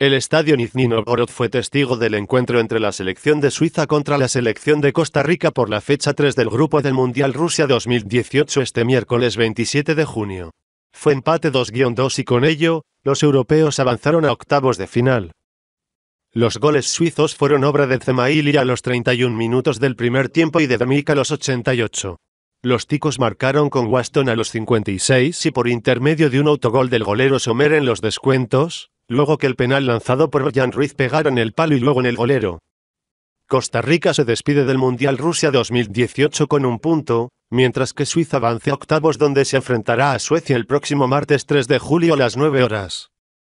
El estadio Nizhny Novgorod fue testigo del encuentro entre la selección de Suiza contra la selección de Costa Rica por la fecha 3 del grupo del Mundial Rusia 2018 este miércoles 27 de junio. Fue empate 2-2 y con ello, los europeos avanzaron a octavos de final. Los goles suizos fueron obra de Zemaili a los 31 minutos del primer tiempo y de Demik a los 88. Los ticos marcaron con Waston a los 56 y por intermedio de un autogol del golero Sommer en los descuentos, luego que el penal lanzado por Jan Ruiz pegara en el palo y luego en el golero. Costa Rica se despide del Mundial Rusia 2018 con un punto, mientras que Suiza avance a octavos donde se enfrentará a Suecia el próximo martes 3 de julio a las 9 horas.